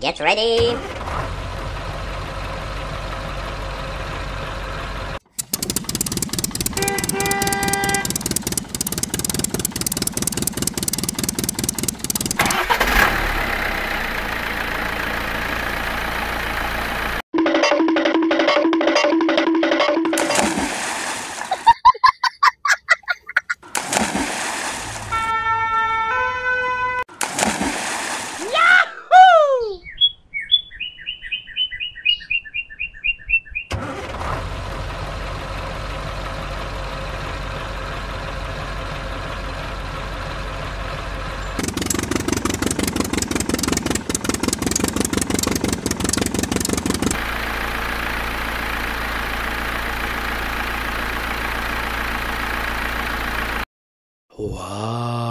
Get ready. 哇。